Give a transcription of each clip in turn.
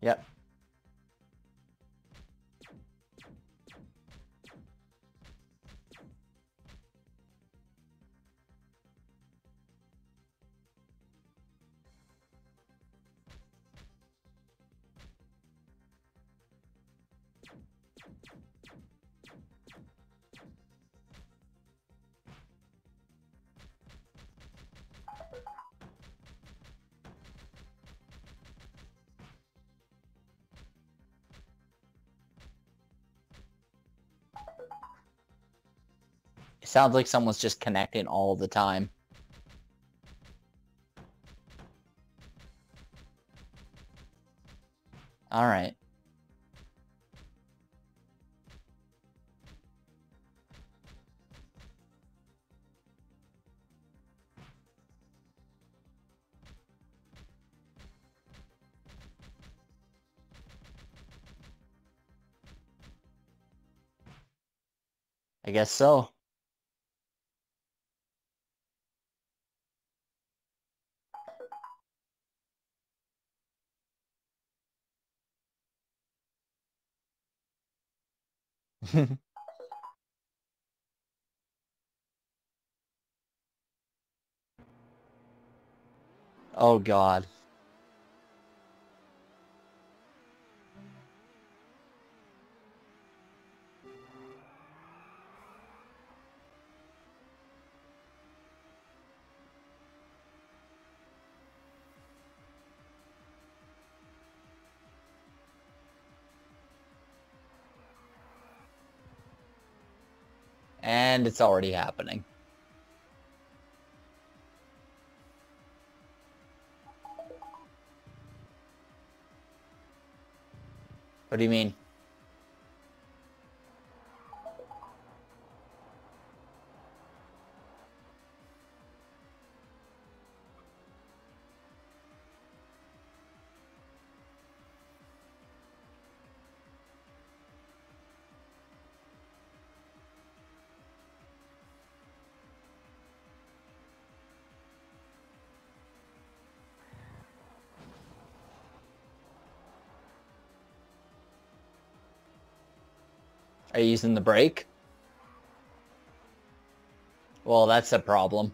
Yep. Sounds like someone's just connecting all the time. Alright. I guess so. oh god. And it's already happening. What do you mean? Are you using the brake? Well, that's a problem.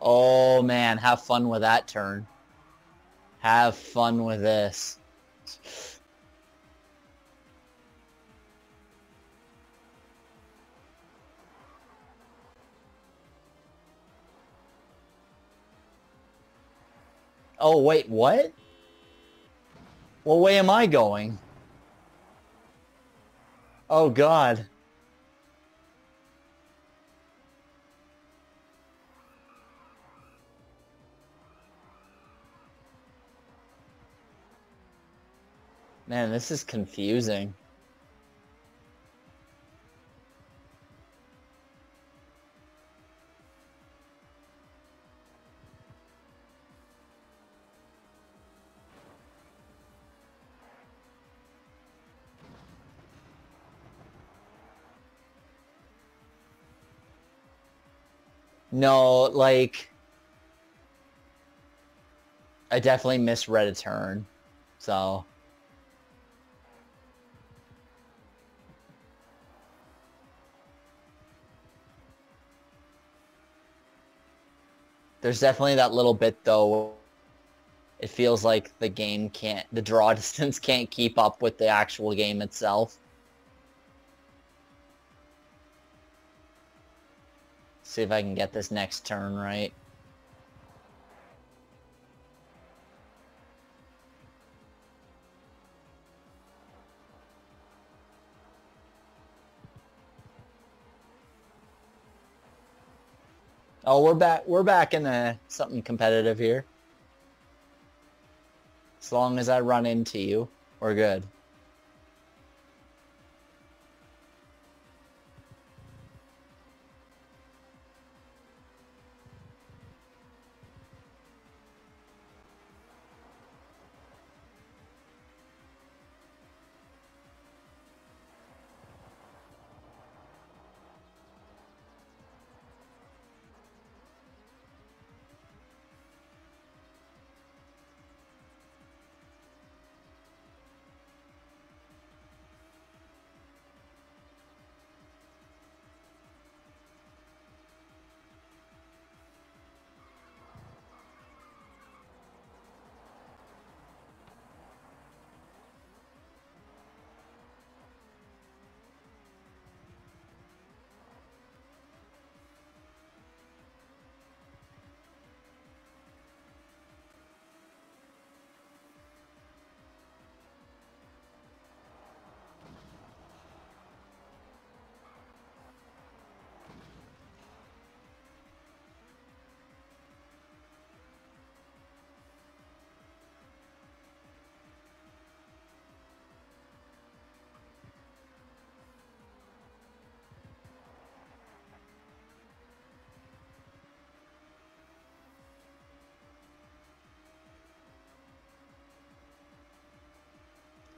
oh man, have fun with that turn. Have fun with this. Oh, wait, what? What way am I going? Oh, God. Man, this is confusing. No, like... I definitely misread a turn, so... There's definitely that little bit, though, it feels like the game can't, the draw distance can't keep up with the actual game itself. See if I can get this next turn right. Oh, we're back. We're back in a, something competitive here. As long as I run into you, we're good.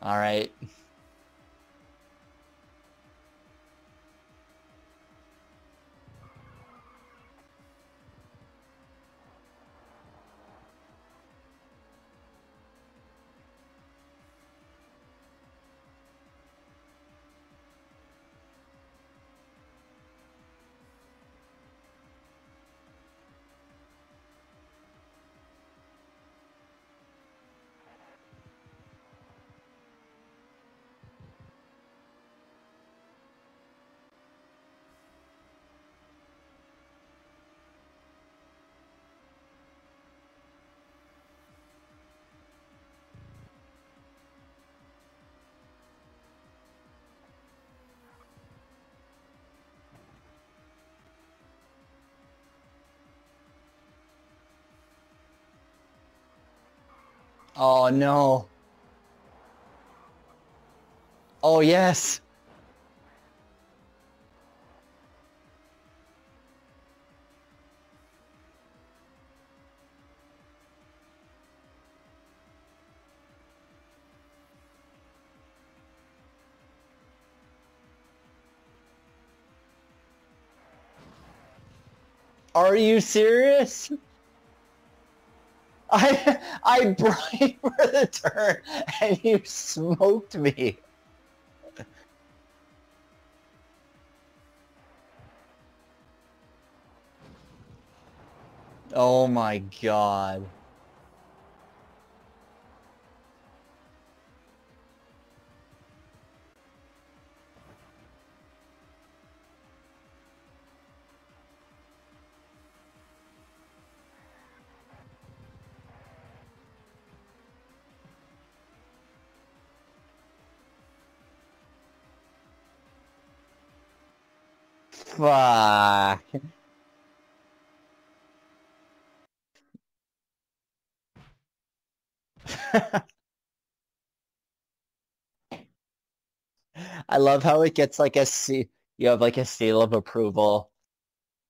All right. Oh no. Oh yes. Are you serious? I I braked for the turn and you smoked me. Oh my god. Fuck. I love how it gets like a C. You have like a seal of approval.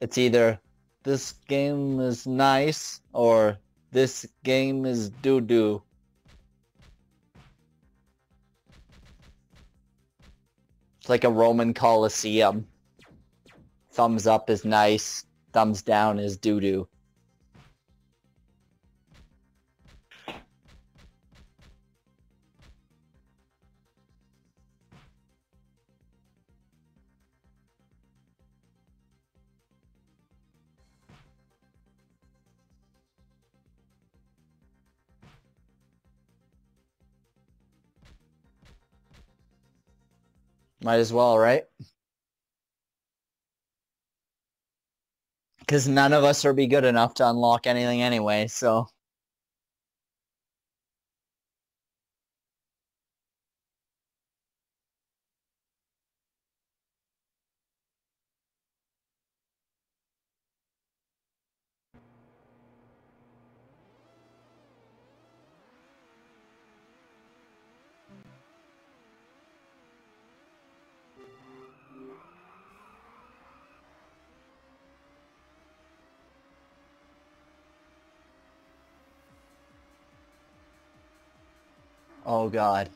It's either this game is nice or this game is doo doo. It's like a Roman Colosseum. Thumbs up is nice. Thumbs down is doo doo. Might as well, right? Because none of us are be good enough to unlock anything anyway, so... Oh god.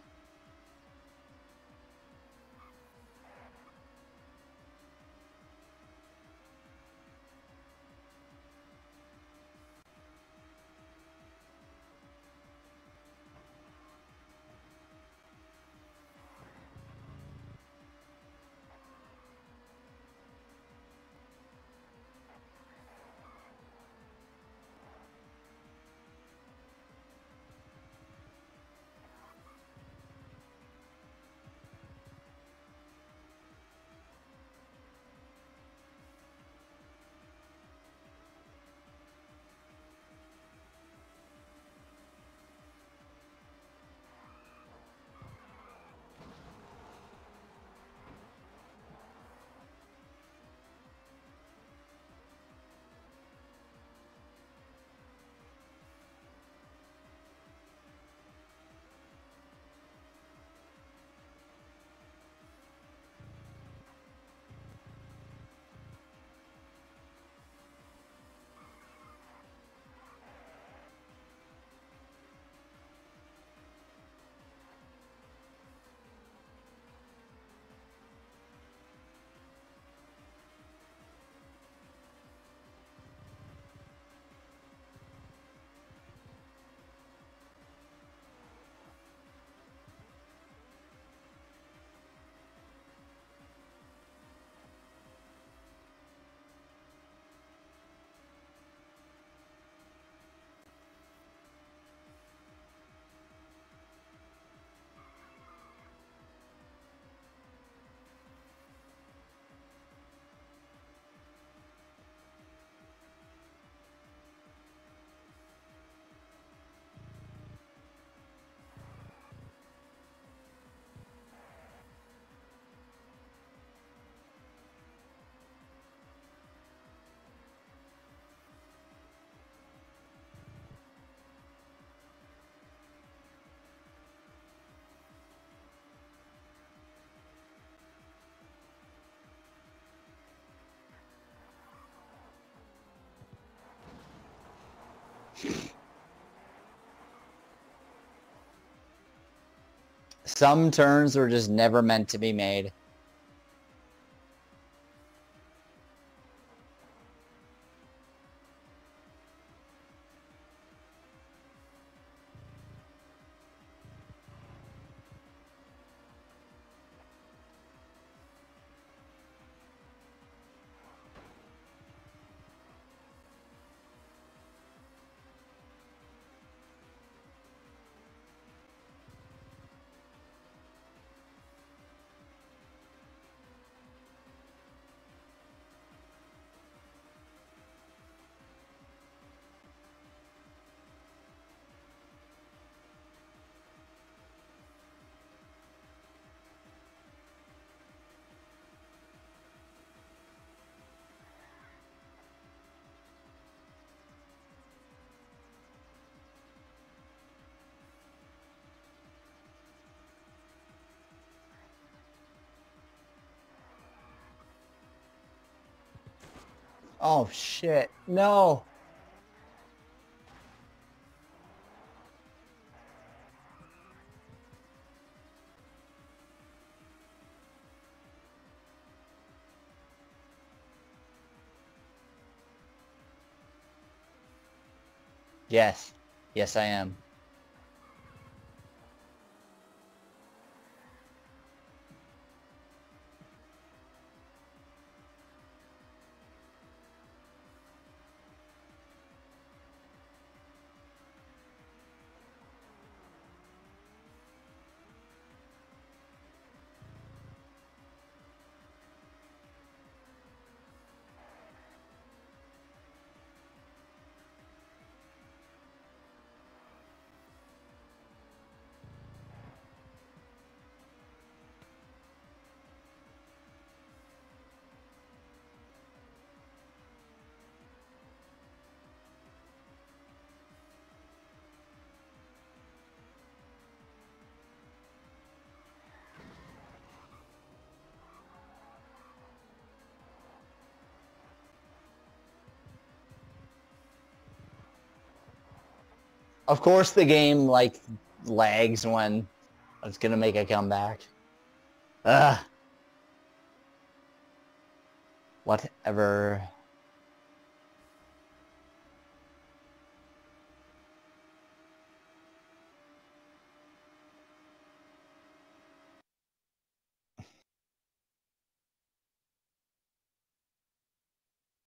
Some turns were just never meant to be made. Oh shit. No. Yes. Yes, I am. Of course the game, like, lags when it's gonna make a comeback. Ugh. Whatever.